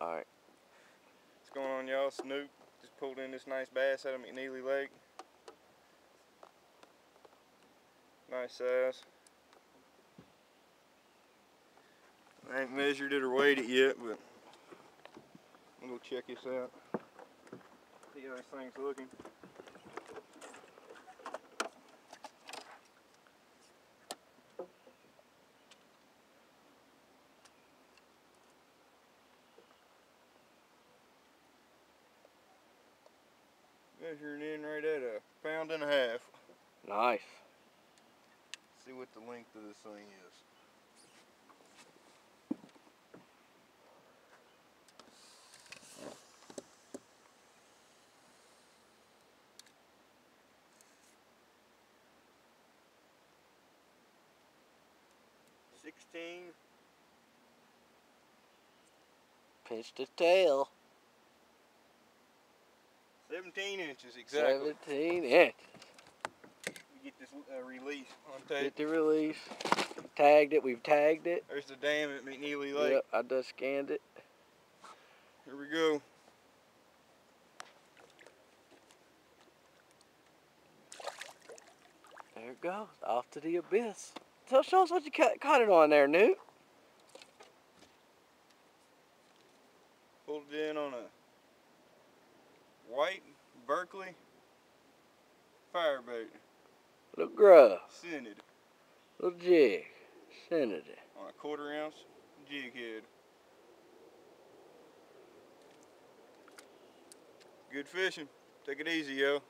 Alright. What's going on y'all? Snoop just pulled in this nice bass out of McNeely Lake. Nice size. I ain't measured it or weighed it yet, but I'm gonna go check this out. See how this thing's looking. Measuring in right at a pound and a half. Nice. See what the length of this thing is. Sixteen. Pinch the tail. 17 inches exactly. 17 inch. We get this uh, release on tape. Get the release. Tagged it. We've tagged it. There's the dam at McNeely Lake. Yep, I just scanned it. Here we go. There it goes. Off to the abyss. So show us what you ca caught it on there, Newt. Pulled it in on a white Berkley PowerBait. Little grub. Scented Little jig. It. on a quarter ounce jig head. Good fishing. Take it easy, yo.